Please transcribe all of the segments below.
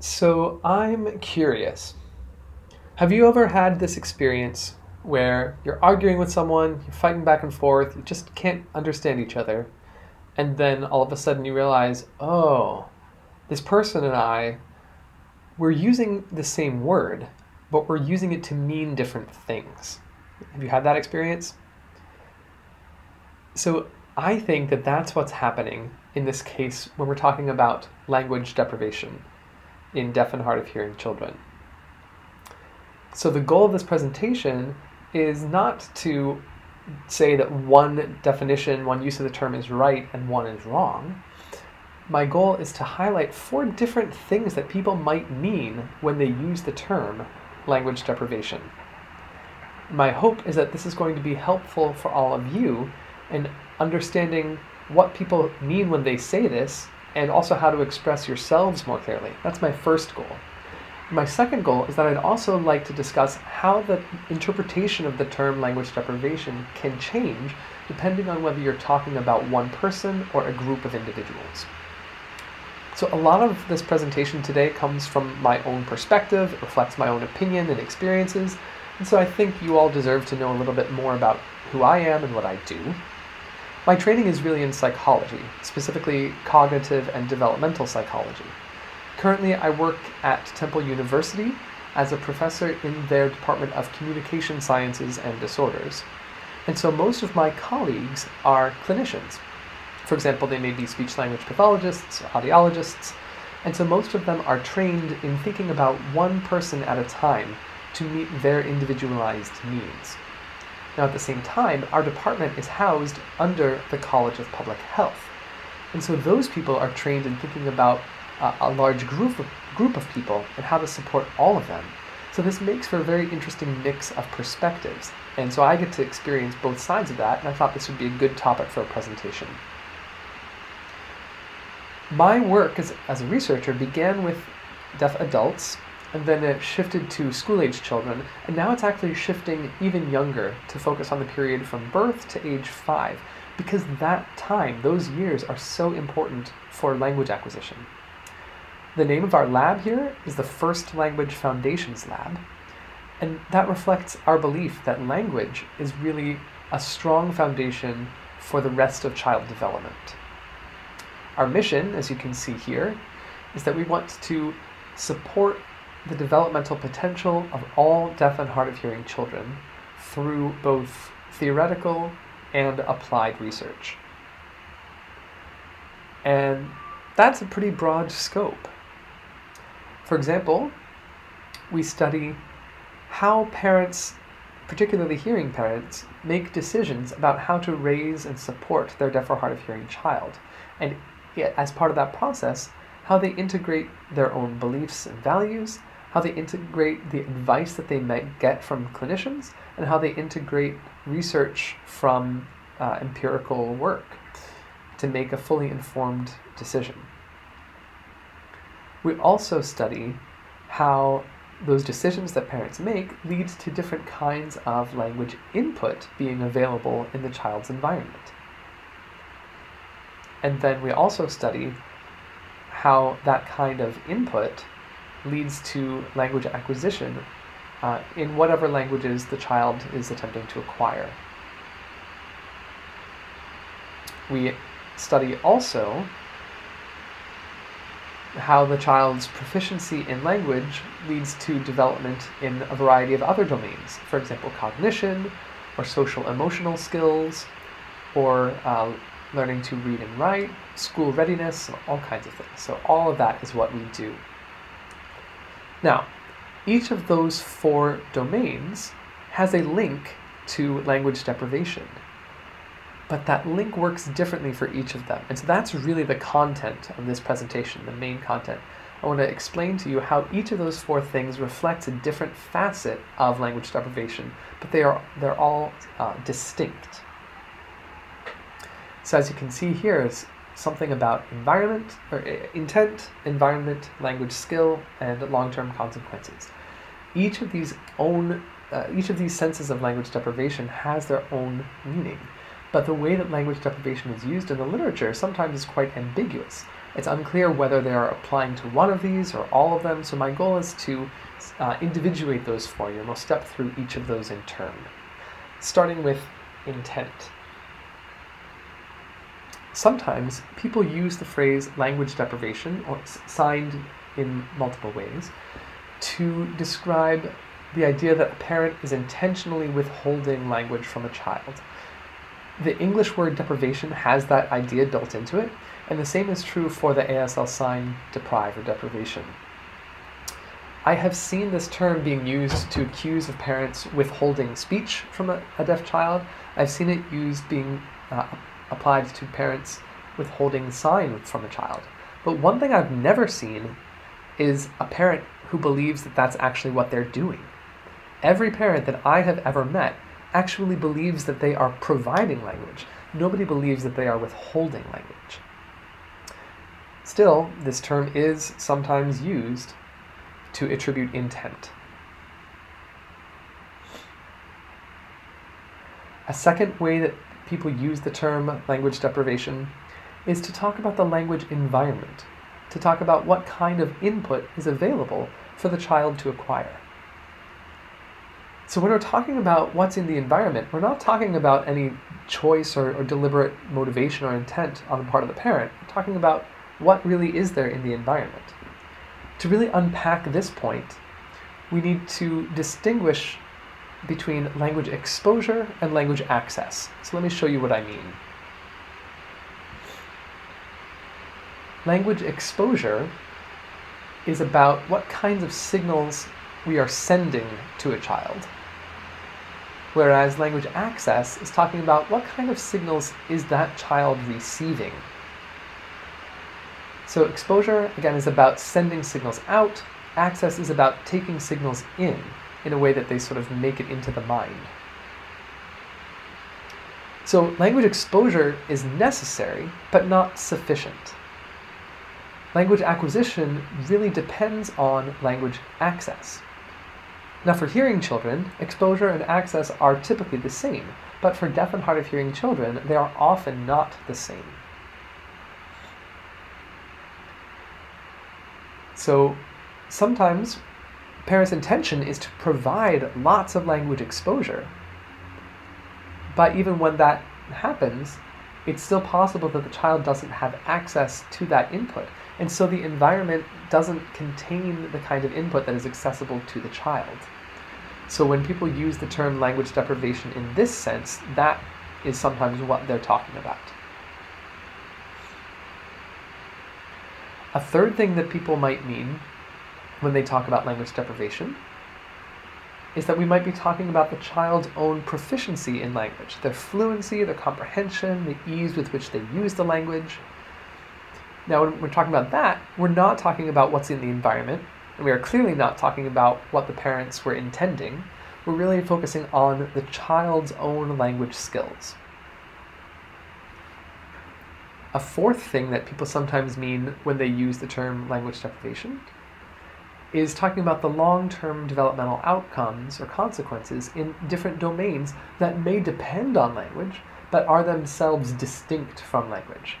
So I'm curious. Have you ever had this experience where you're arguing with someone, you're fighting back and forth, you just can't understand each other, and then all of a sudden you realize, oh, this person and I, we're using the same word, but we're using it to mean different things. Have you had that experience? So I think that that's what's happening in this case when we're talking about language deprivation in deaf and hard of hearing children. So the goal of this presentation is not to say that one definition, one use of the term is right and one is wrong. My goal is to highlight four different things that people might mean when they use the term language deprivation. My hope is that this is going to be helpful for all of you in understanding what people mean when they say this and also how to express yourselves more clearly. That's my first goal. My second goal is that I'd also like to discuss how the interpretation of the term language deprivation can change depending on whether you're talking about one person or a group of individuals. So a lot of this presentation today comes from my own perspective, it reflects my own opinion and experiences, and so I think you all deserve to know a little bit more about who I am and what I do. My training is really in psychology, specifically cognitive and developmental psychology. Currently, I work at Temple University as a professor in their Department of Communication Sciences and Disorders. And so most of my colleagues are clinicians. For example, they may be speech language pathologists, audiologists, and so most of them are trained in thinking about one person at a time to meet their individualized needs. Now, at the same time, our department is housed under the College of Public Health. And so those people are trained in thinking about uh, a large group of, group of people and how to support all of them. So this makes for a very interesting mix of perspectives. And so I get to experience both sides of that, and I thought this would be a good topic for a presentation. My work as, as a researcher began with deaf adults and then it shifted to school age children, and now it's actually shifting even younger to focus on the period from birth to age five, because that time, those years, are so important for language acquisition. The name of our lab here is the First Language Foundations Lab, and that reflects our belief that language is really a strong foundation for the rest of child development. Our mission, as you can see here, is that we want to support the developmental potential of all deaf and hard of hearing children through both theoretical and applied research. And that's a pretty broad scope. For example, we study how parents, particularly hearing parents, make decisions about how to raise and support their deaf or hard of hearing child. And as part of that process, how they integrate their own beliefs and values how they integrate the advice that they might get from clinicians, and how they integrate research from uh, empirical work to make a fully informed decision. We also study how those decisions that parents make lead to different kinds of language input being available in the child's environment. And then we also study how that kind of input leads to language acquisition uh, in whatever languages the child is attempting to acquire. We study also how the child's proficiency in language leads to development in a variety of other domains, for example, cognition, or social emotional skills, or uh, learning to read and write, school readiness, all kinds of things. So all of that is what we do now, each of those four domains has a link to language deprivation. But that link works differently for each of them. And so that's really the content of this presentation, the main content. I want to explain to you how each of those four things reflects a different facet of language deprivation, but they are they're all uh, distinct. So as you can see here, something about environment or uh, intent, environment, language skill, and long-term consequences. Each of these own uh, each of these senses of language deprivation has their own meaning, but the way that language deprivation is used in the literature sometimes is quite ambiguous. It's unclear whether they are applying to one of these or all of them, so my goal is to uh, individuate those for you, and we'll step through each of those in turn. Starting with intent. Sometimes people use the phrase language deprivation, or signed in multiple ways, to describe the idea that a parent is intentionally withholding language from a child. The English word deprivation has that idea built into it, and the same is true for the ASL sign deprive or deprivation. I have seen this term being used to accuse of parents withholding speech from a, a deaf child. I've seen it used being uh, applied to parents withholding sign from a child. But one thing I've never seen is a parent who believes that that's actually what they're doing. Every parent that I have ever met actually believes that they are providing language. Nobody believes that they are withholding language. Still, this term is sometimes used to attribute intent. A second way that people use the term language deprivation is to talk about the language environment, to talk about what kind of input is available for the child to acquire. So when we're talking about what's in the environment, we're not talking about any choice or, or, deliberate motivation or intent on the part of the parent. We're talking about what really is there in the environment. To really unpack this point, we need to distinguish between language exposure and language access. So let me show you what I mean. Language exposure is about what kinds of signals we are sending to a child. Whereas language access is talking about what kind of signals is that child receiving. So exposure, again, is about sending signals out. Access is about taking signals in in a way that they sort of make it into the mind. So language exposure is necessary, but not sufficient. Language acquisition really depends on language access. Now for hearing children, exposure and access are typically the same, but for deaf and hard of hearing children, they are often not the same. So sometimes parents' intention is to provide lots of language exposure. But even when that happens, it's still possible that the child doesn't have access to that input. And so the environment doesn't contain the kind of input that is accessible to the child. So when people use the term language deprivation in this sense, that is sometimes what they're talking about. A third thing that people might mean when they talk about language deprivation is that we might be talking about the child's own proficiency in language, their fluency, their comprehension, the ease with which they use the language. Now, when we're talking about that, we're not talking about what's in the environment, and we are clearly not talking about what the parents were intending. We're really focusing on the child's own language skills. A fourth thing that people sometimes mean when they use the term language deprivation is talking about the long-term developmental outcomes or consequences in different domains that may depend on language, but are themselves distinct from language.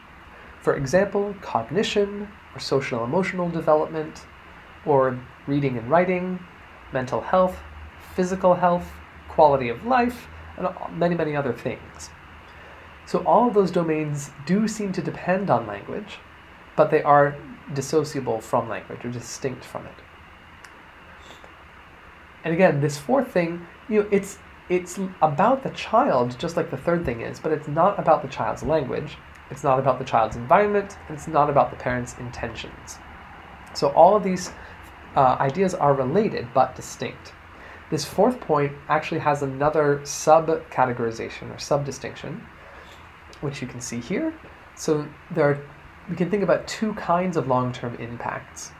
For example, cognition, or social emotional development, or reading and writing, mental health, physical health, quality of life, and many, many other things. So all of those domains do seem to depend on language, but they are dissociable from language or distinct from it. And again, this fourth thing, you know, it's it's about the child, just like the third thing is, but it's not about the child's language. It's not about the child's environment. It's not about the parent's intentions. So all of these uh, ideas are related but distinct. This fourth point actually has another sub-categorization or sub-distinction, which you can see here. So there are, we can think about two kinds of long-term impacts.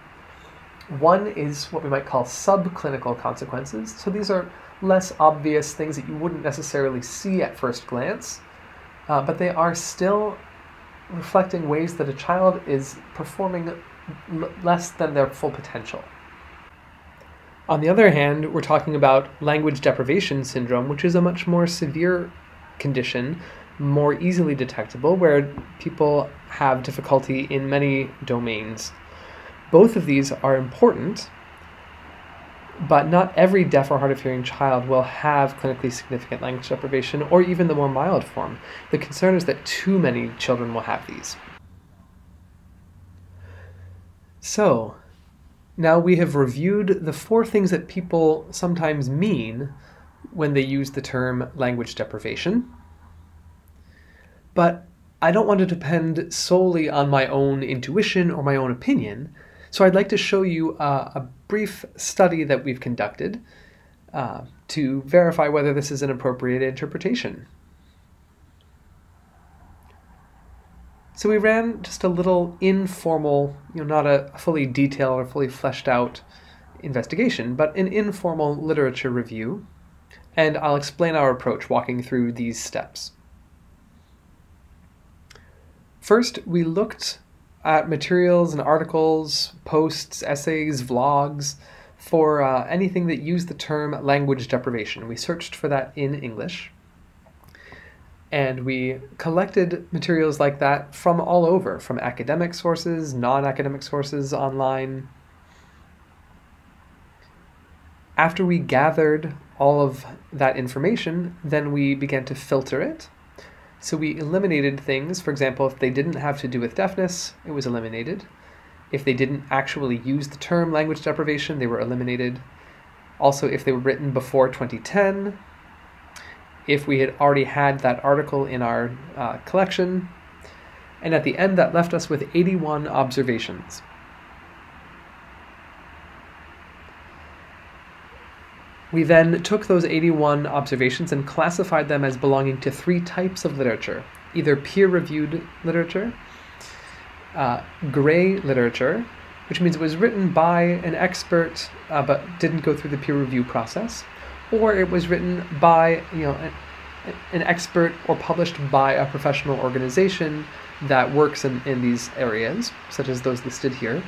One is what we might call subclinical consequences. So these are less obvious things that you wouldn't necessarily see at first glance, uh, but they are still reflecting ways that a child is performing less than their full potential. On the other hand, we're talking about language deprivation syndrome, which is a much more severe condition more easily detectable, where people have difficulty in many domains. Both of these are important, but not every deaf or hard of hearing child will have clinically significant language deprivation or even the more mild form. The concern is that too many children will have these. So, now we have reviewed the four things that people sometimes mean when they use the term language deprivation. But I don't want to depend solely on my own intuition or my own opinion. So I'd like to show you uh, a brief study that we've conducted uh, to verify whether this is an appropriate interpretation. So we ran just a little informal, you know, not a fully detailed or fully fleshed out investigation, but an informal literature review, and I'll explain our approach walking through these steps. First, we looked at materials and articles, posts, essays, vlogs for uh, anything that used the term language deprivation. We searched for that in English. And we collected materials like that from all over, from academic sources, non academic sources online. After we gathered all of that information, then we began to filter it so we eliminated things, for example, if they didn't have to do with deafness, it was eliminated. If they didn't actually use the term language deprivation, they were eliminated. Also, if they were written before 2010, if we had already had that article in our uh, collection, and at the end that left us with 81 observations. We then took those 81 observations and classified them as belonging to three types of literature either peer reviewed literature, uh, gray literature, which means it was written by an expert uh, but didn't go through the peer review process, or it was written by you know an, an expert or published by a professional organization that works in, in these areas, such as those listed here.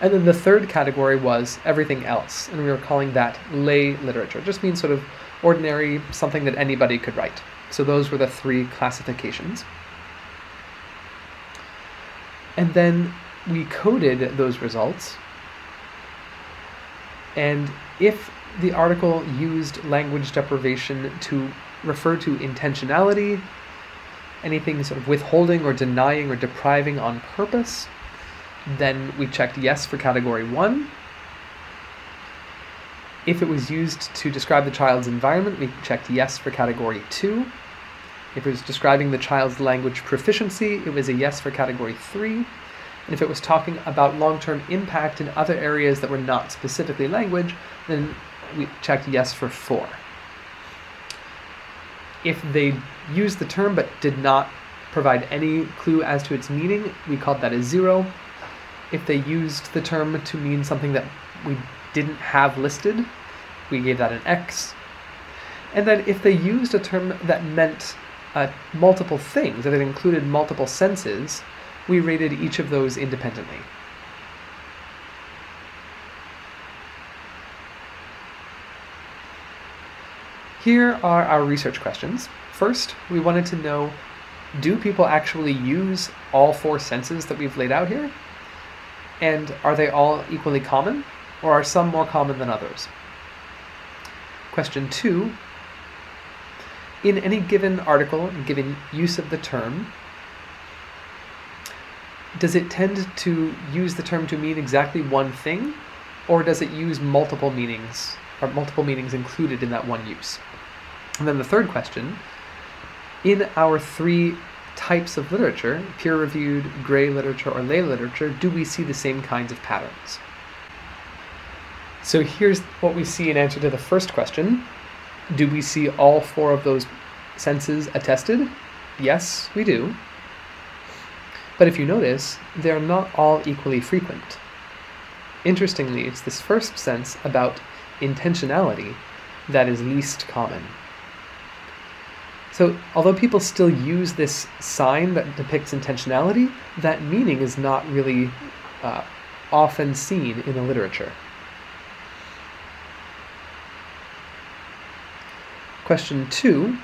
And then the third category was everything else, and we were calling that lay literature. It just means sort of ordinary, something that anybody could write. So those were the three classifications. And then we coded those results. And if the article used language deprivation to refer to intentionality, anything sort of withholding or denying or depriving on purpose, then we checked yes for category one. If it was used to describe the child's environment, we checked yes for category two. If it was describing the child's language proficiency, it was a yes for category three. And if it was talking about long term impact in other areas that were not specifically language, then we checked yes for four. If they used the term but did not provide any clue as to its meaning, we called that a zero if they used the term to mean something that we didn't have listed, we gave that an X. And then if they used a term that meant uh, multiple things, that it included multiple senses, we rated each of those independently. Here are our research questions. First, we wanted to know, do people actually use all four senses that we've laid out here? And are they all equally common, or are some more common than others? Question two In any given article, given use of the term, does it tend to use the term to mean exactly one thing, or does it use multiple meanings, or multiple meanings included in that one use? And then the third question in our three types of literature, peer reviewed, gray literature, or lay literature, do we see the same kinds of patterns? So here's what we see in answer to the first question Do we see all four of those senses attested? Yes, we do. But if you notice, they're not all equally frequent. Interestingly, it's this first sense about intentionality that is least common. So, although people still use this sign that depicts intentionality, that meaning is not really uh, often seen in the literature. Question two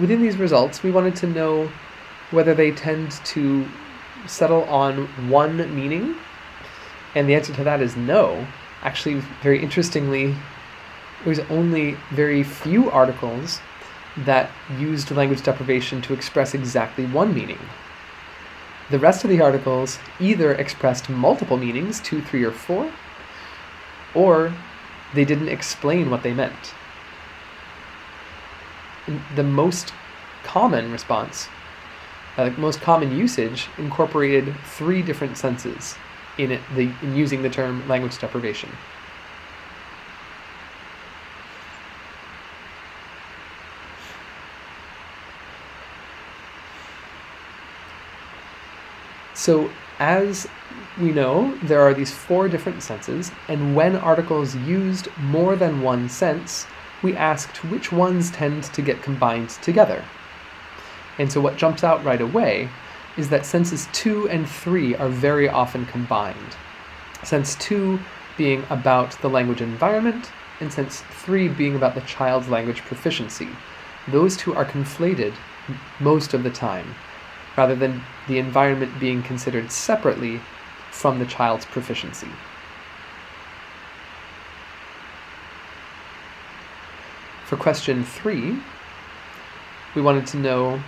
within these results, we wanted to know whether they tend to settle on one meaning, and the answer to that is no. Actually, very interestingly, was only very few articles that used language deprivation to express exactly one meaning. The rest of the articles either expressed multiple meanings, two, three, or four, or they didn't explain what they meant. The most common response, uh, most common usage, incorporated three different senses in, it, the, in using the term language deprivation. So, as we know, there are these four different senses, and when articles used more than one sense, we asked which ones tend to get combined together. And so, what jumps out right away is that senses 2 and 3 are very often combined. Sense 2 being about the language environment, and sense 3 being about the child's language proficiency. Those two are conflated most of the time rather than the environment being considered separately from the child's proficiency. For question three, we wanted to know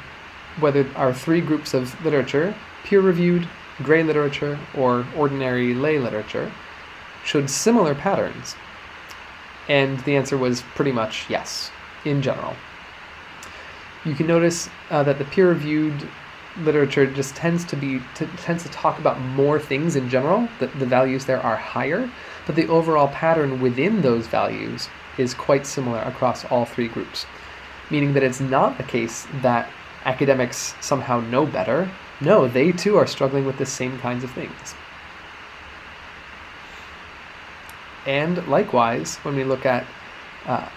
whether our three groups of literature, peer-reviewed, gray literature, or ordinary lay literature, showed similar patterns. And the answer was pretty much yes, in general. You can notice uh, that the peer-reviewed literature just tends to be tends to talk about more things in general. That the values there are higher, but the overall pattern within those values is quite similar across all three groups. Meaning that it's not the case that academics somehow know better. No, they too are struggling with the same kinds of things. And likewise, when we look at uh,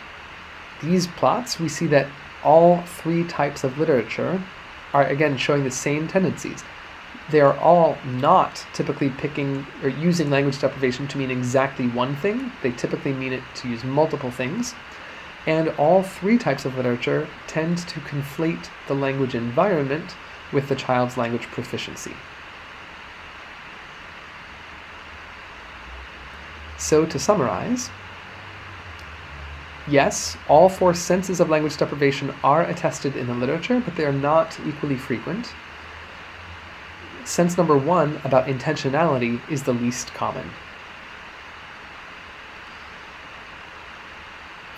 these plots, we see that all three types of literature are again showing the same tendencies. They are all not typically picking or using language deprivation to mean exactly one thing. They typically mean it to use multiple things. And all three types of literature tend to conflate the language environment with the child's language proficiency. So to summarize, Yes, all four senses of language deprivation are attested in the literature, but they are not equally frequent. Sense number one about intentionality is the least common.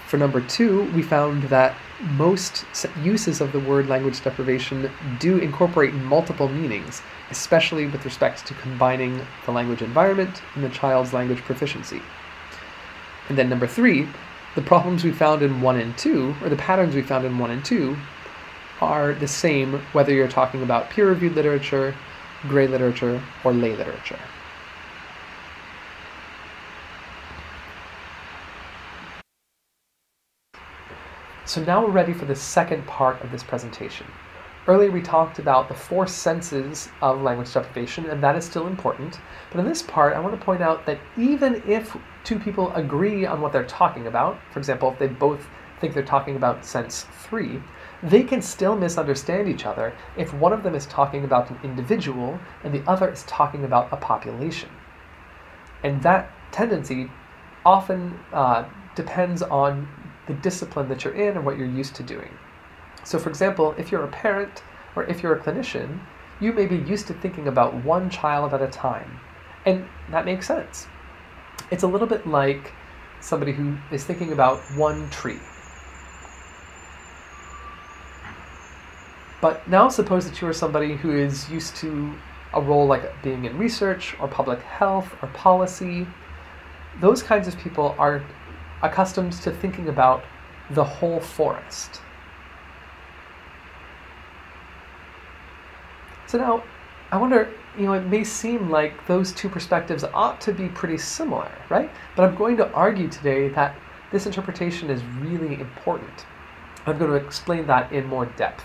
For number two, we found that most uses of the word language deprivation do incorporate multiple meanings, especially with respect to combining the language environment and the child's language proficiency. And then number three, the problems we found in 1 and 2, or the patterns we found in 1 and 2, are the same whether you're talking about peer reviewed literature, gray literature, or lay literature. So now we're ready for the second part of this presentation. Earlier we talked about the four senses of language deprivation, and that is still important. But in this part, I want to point out that even if two people agree on what they're talking about, for example, if they both think they're talking about sense three, they can still misunderstand each other if one of them is talking about an individual and the other is talking about a population. And that tendency often uh, depends on the discipline that you're in or what you're used to doing. So, for example, if you're a parent or if you're a clinician, you may be used to thinking about one child at a time. And that makes sense. It's a little bit like somebody who is thinking about one tree. But now suppose that you are somebody who is used to a role like being in research or public health or policy. Those kinds of people are accustomed to thinking about the whole forest. So now, I wonder, you know, it may seem like those two perspectives ought to be pretty similar, right? But I'm going to argue today that this interpretation is really important. I'm going to explain that in more depth.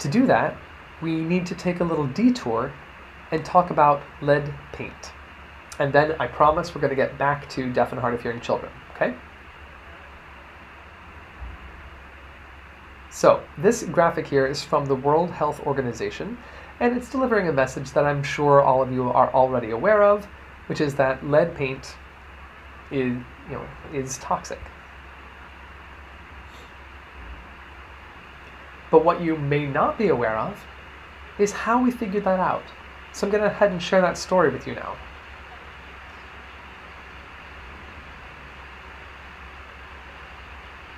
To do that, we need to take a little detour and talk about lead paint. And then I promise we're going to get back to deaf and hard of hearing children, okay? So, this graphic here is from the World Health Organization, and it's delivering a message that I'm sure all of you are already aware of, which is that lead paint is, you know, is toxic. But what you may not be aware of is how we figured that out. So I'm going to head and share that story with you now.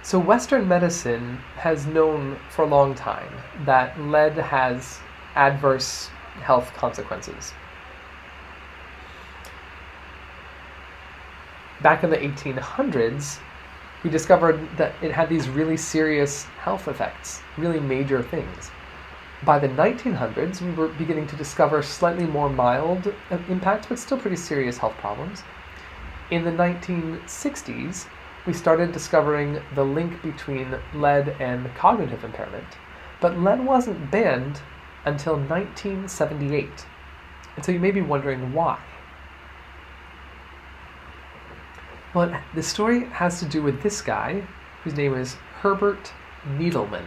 So Western medicine has known for a long time that lead has adverse health consequences. Back in the 1800s, we discovered that it had these really serious health effects, really major things. By the 1900s, we were beginning to discover slightly more mild impacts, but still pretty serious health problems. In the 1960s, we started discovering the link between lead and cognitive impairment, but lead wasn't banned until 1978. And so you may be wondering why. Well, the story has to do with this guy, whose name is Herbert Needleman.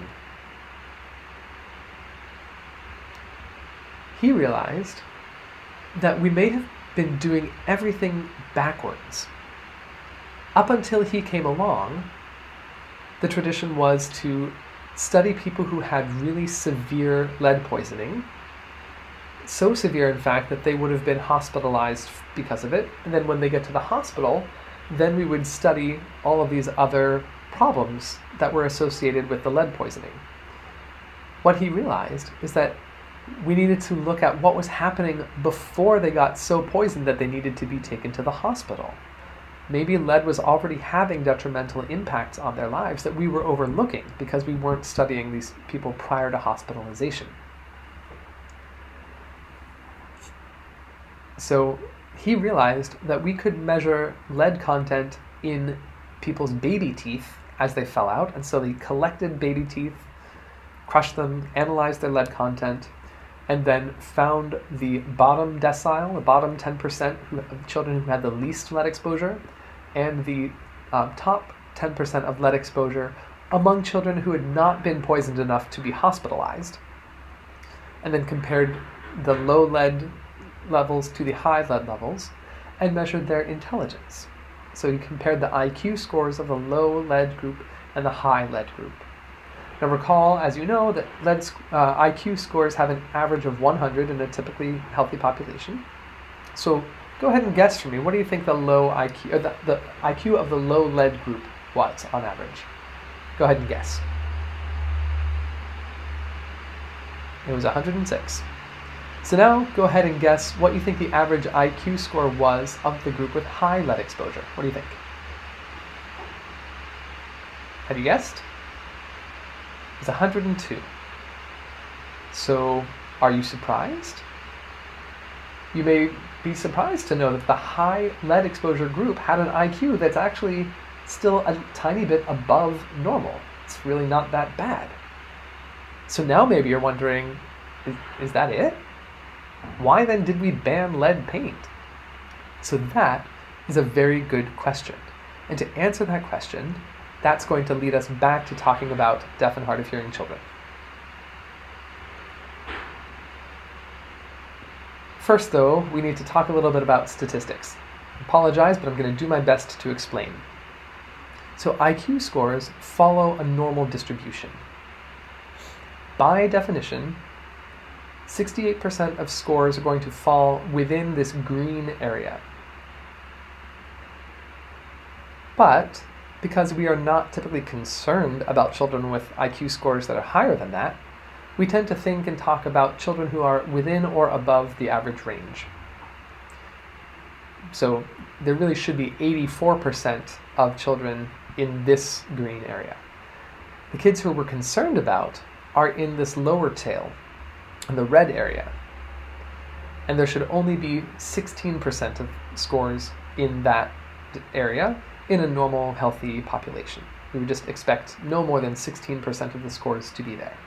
He realized that we may have been doing everything backwards. Up until he came along, the tradition was to study people who had really severe lead poisoning. So severe, in fact, that they would have been hospitalized because of it. And then when they get to the hospital, then we would study all of these other problems that were associated with the lead poisoning. What he realized is that we needed to look at what was happening before they got so poisoned that they needed to be taken to the hospital. Maybe lead was already having detrimental impacts on their lives that we were overlooking because we weren't studying these people prior to hospitalization. So he realized that we could measure lead content in people's baby teeth as they fell out, and so he collected baby teeth, crushed them, analyzed their lead content, and then found the bottom decile, the bottom 10% of children who had the least lead exposure, and the uh, top 10% of lead exposure among children who had not been poisoned enough to be hospitalized, and then compared the low lead levels to the high lead levels and measured their intelligence. So he compared the IQ scores of the low lead group and the high lead group. Now recall, as you know, that lead uh, IQ scores have an average of 100 in a typically healthy population. So Go ahead and guess for me. What do you think the low IQ, the, the IQ of the low lead group was on average? Go ahead and guess. It was 106. So now go ahead and guess what you think the average IQ score was of the group with high lead exposure. What do you think? Have you guessed? It's 102. So are you surprised? You may be surprised to know that the high lead exposure group had an IQ that's actually still a tiny bit above normal. It's really not that bad. So now maybe you're wondering, is, is that it? Why then did we ban lead paint? So that is a very good question. And to answer that question, that's going to lead us back to talking about deaf and hard of hearing children. First, though, we need to talk a little bit about statistics. Apologize, but I'm going to do my best to explain. So IQ scores follow a normal distribution. By definition, 68% of scores are going to fall within this green area. But because we are not typically concerned about children with IQ scores that are higher than that, we tend to think and talk about children who are within or above the average range. So there really should be 84% of children in this green area. The kids who we're concerned about are in this lower tail, in the red area. And there should only be 16% of scores in that area in a normal, healthy population. We would just expect no more than 16% of the scores to be there.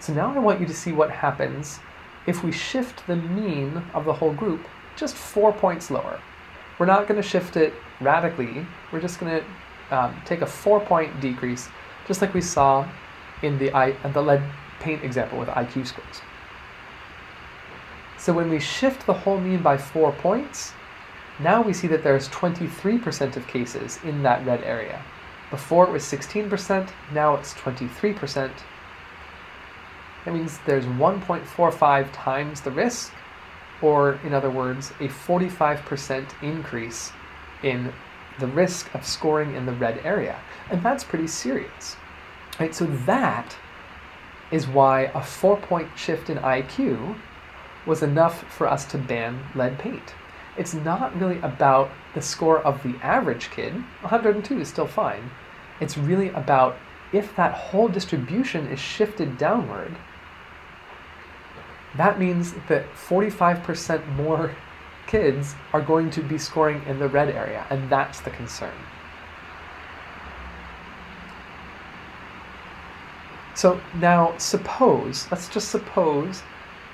So now I want you to see what happens if we shift the mean of the whole group just four points lower. We're not going to shift it radically. We're just going to um, take a four point decrease just like we saw in the, I, the lead paint example with IQ scores. So when we shift the whole mean by four points, now we see that there's 23% of cases in that red area. Before it was 16%, now it's 23%. That means there's 1.45 times the risk, or in other words, a 45% increase in the risk of scoring in the red area. And that's pretty serious. Right? So that is why a four point shift in IQ was enough for us to ban lead paint. It's not really about the score of the average kid, 102 is still fine. It's really about if that whole distribution is shifted downward, that means that 45% more kids are going to be scoring in the red area, and that's the concern. So now suppose, let's just suppose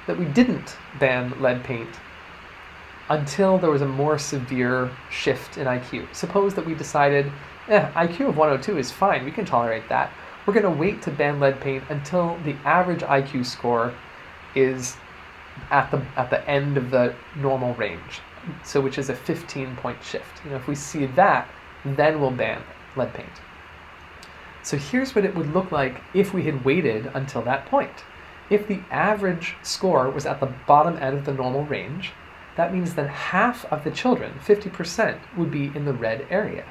that we didn't ban lead paint until there was a more severe shift in IQ. Suppose that we decided, eh, IQ of 102 is fine, we can tolerate that. We're going to wait to ban lead paint until the average IQ score is at the at the end of the normal range. So which is a 15 point shift. You know, if we see that, then we'll ban lead paint. So here's what it would look like if we had waited until that point. If the average score was at the bottom end of the normal range, that means that half of the children, 50%, would be in the red area.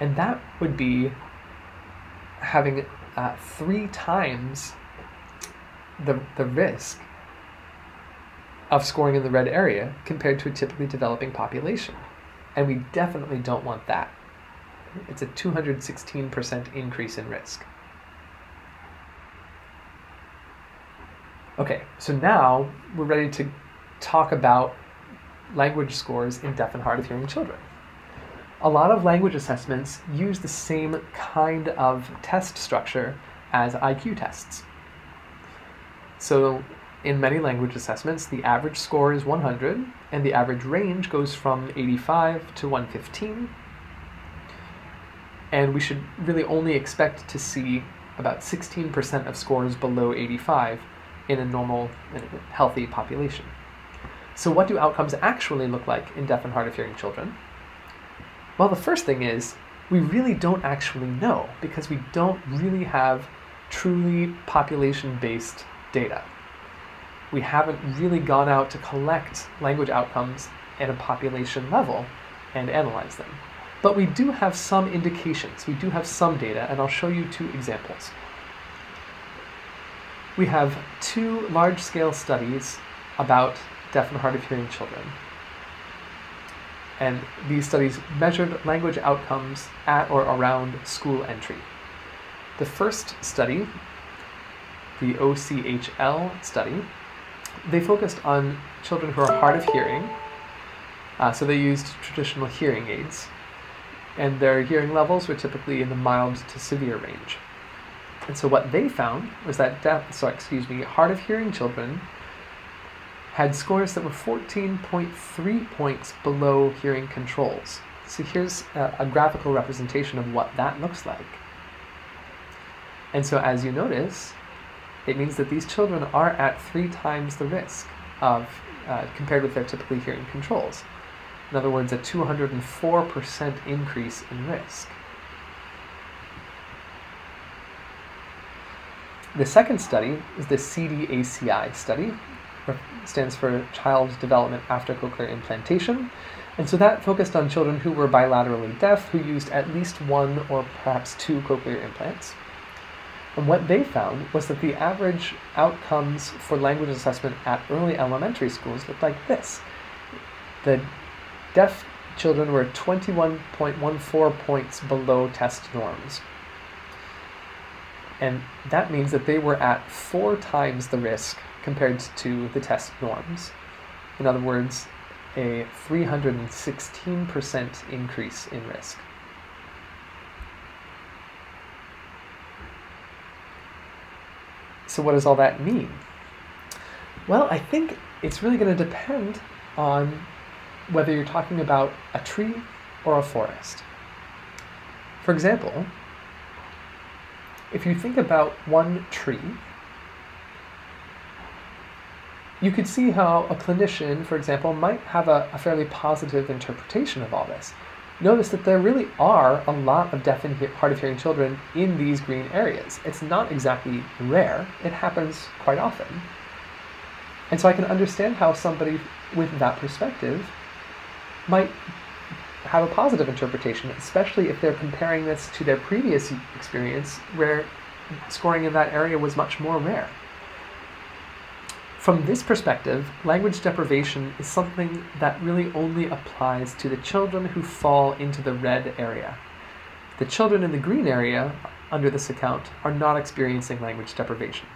And that would be having uh, three times the, the risk of scoring in the red area compared to a typically developing population. And we definitely don't want that. It's a 216% increase in risk. Okay, so now we're ready to talk about language scores in deaf and hard of hearing children. A lot of language assessments use the same kind of test structure as IQ tests. So, in many language assessments, the average score is 100, and the average range goes from 85 to 115. And we should really only expect to see about 16% of scores below 85 in a normal healthy population. So, what do outcomes actually look like in deaf and hard of hearing children? Well, the first thing is we really don't actually know because we don't really have truly population based data. We haven't really gone out to collect language outcomes at a population level and analyze them. But we do have some indications, we do have some data, and I'll show you two examples we have two large scale studies about deaf and hard of hearing children. And these studies measured language outcomes at or around school entry. The first study, the OCHL study, they focused on children who are hard of hearing. Uh, so they used traditional hearing aids, and their hearing levels were typically in the mild to severe range. And so what they found was that deaf, so excuse me, hard of hearing children had scores that were 14.3 points below hearing controls. So here's a, a, graphical representation of what that looks like. And so as you notice, it means that these children are at three times the risk of uh, compared with their typically hearing controls. In other words, a 204% increase in risk. The second study is the CDACI study, stands for Child Development After Cochlear Implantation. And so that focused on children who were bilaterally deaf who used at least one or perhaps two cochlear implants. And what they found was that the average outcomes for language assessment at early elementary schools looked like this. The deaf children were 21.14 points below test norms. And that means that they were at four times the risk compared to the test norms. In other words, a 316% increase in risk. So, what does all that mean? Well, I think it's really going to depend on whether you're talking about a tree or a forest. For example, if you think about one tree, you could see how a clinician, for example, might have a, a, fairly positive interpretation of all this. Notice that there really are a lot of deaf and hard of hearing children in these green areas. It's not exactly rare, it happens quite often. And so I can understand how somebody with that perspective might have a positive interpretation, especially if they're comparing this to their previous experience where scoring in that area was much more rare. From this perspective, language deprivation is something that really only applies to the children who fall into the red area. The children in the green area, under this account, are not experiencing language deprivation.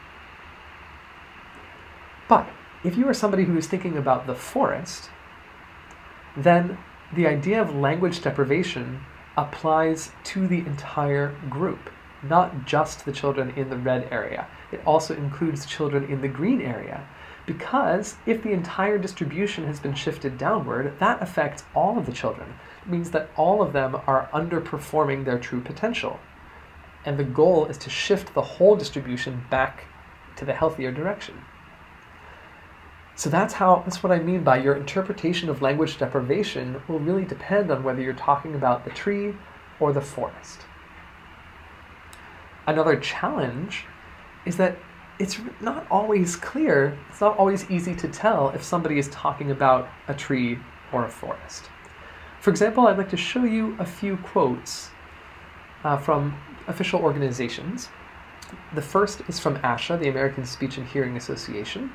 But if you are somebody who is thinking about the forest, then the idea of language deprivation applies to the entire group, not just the children in the red area. It also includes children in the green area. Because if the entire distribution has been shifted downward, that affects all of the children. It means that all of them are underperforming their true potential. And the goal is to shift the whole distribution back to the healthier direction. So that's how that's what I mean by your interpretation of language deprivation will really depend on whether you're talking about the tree or the forest. Another challenge is that it's not always clear, it's not always easy to tell if somebody is talking about a tree or a forest. For example, I'd like to show you a few quotes uh, from official organizations. The first is from ASHA, the American Speech and Hearing Association.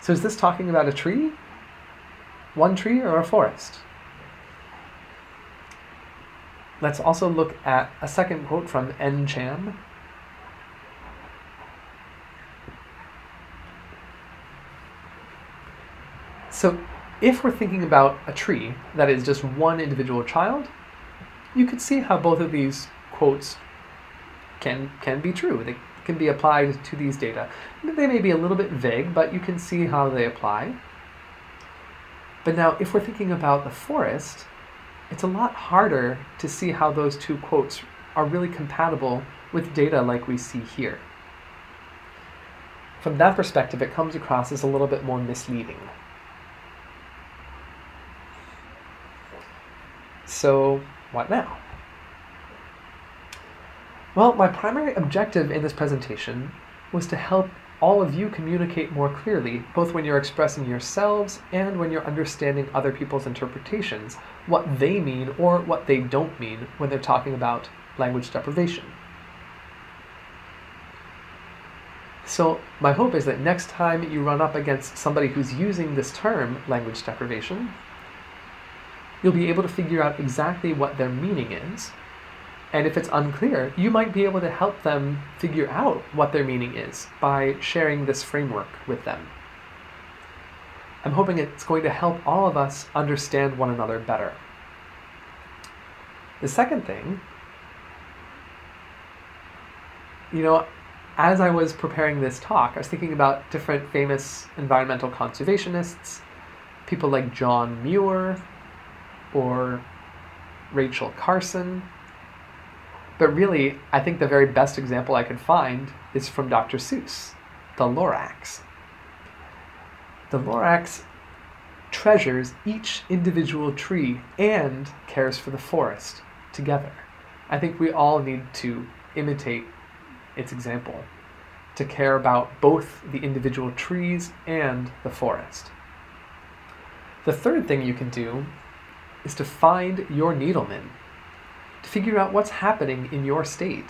So is this talking about a tree? One tree or a forest? Let's also look at a second quote from NCHAM. So if we're thinking about a tree that is just one individual child, you could see how both of these quotes can, can be true. They can be applied to these data. They may be a little bit vague, but you can see how they apply. But now, if we're thinking about the forest, it's a lot harder to see how those two quotes are really compatible with data like we see here. From that perspective, it comes across as a little bit more misleading. So, what now? Well, my primary objective in this presentation was to help all of you communicate more clearly, both when you're expressing yourselves and when you're understanding other people's interpretations, what they mean or what they don't mean when they're talking about language deprivation. So my hope is that next time you run up against somebody who's using this term, language deprivation, you'll be able to figure out exactly what their meaning is and if it's unclear, you might be able to help them figure out what their meaning is by sharing this framework with them. I'm hoping it's going to help all of us understand one another better. The second thing, you know, as I was preparing this talk, I was thinking about different famous environmental conservationists, people like John Muir or Rachel Carson, but really, I think the very best example I could find is from Dr. Seuss, the Lorax. The Lorax treasures each individual tree and cares for the forest together. I think we all need to imitate its example, to care about both the individual trees and the forest. The third thing you can do is to find your needleman figure out what's happening in your state.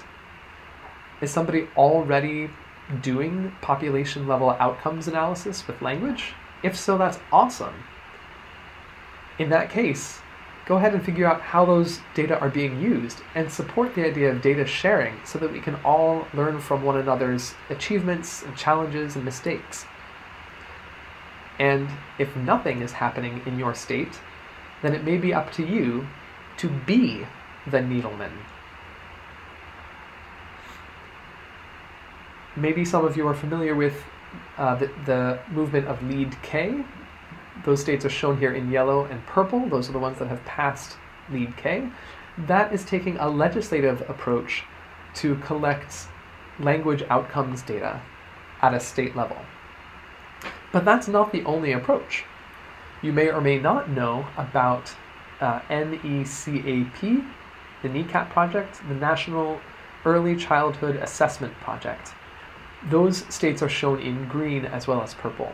Is somebody already doing population level outcomes analysis with language? If so, that's awesome. In that case, go ahead and figure out how those data are being used and support the idea of data sharing so that we can all learn from one another's achievements and challenges and mistakes. And if nothing is happening in your state, then it may be up to you to be the Needleman. Maybe some of you are familiar with uh, the, the movement of Lead K. those states are shown here in yellow and purple. Those are the ones that have passed LEAD K. That is taking a legislative approach to collect language outcomes data at a state level. But that's not the only approach. You may or may not know about uh, NECAP, the NECAP project, the National Early Childhood Assessment Project. Those states are shown in green as well as purple.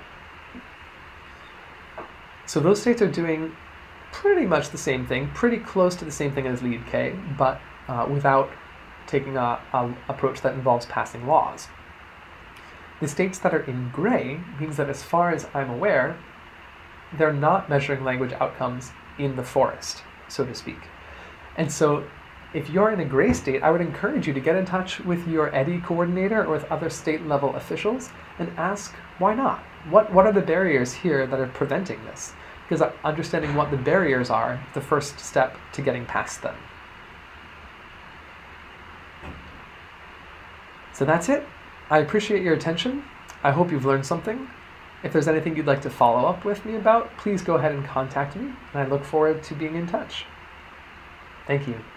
So those states are doing pretty much the same thing, pretty close to the same thing as LEAD K, but uh, without taking a, a approach that involves passing laws. The states that are in gray means that as far as I'm aware, they're not measuring language outcomes in the forest, so to speak. And so if you're in a gray state, I would encourage you to get in touch with your EHDI coordinator or with other state level officials and ask why not? What, what are the barriers here that are preventing this? Because uh, understanding what the barriers are the first step to getting past them. So that's it. I appreciate your attention. I hope you've learned something. If there's anything you'd like to follow up with me about, please go ahead and contact me, and I look forward to being in touch. Thank you.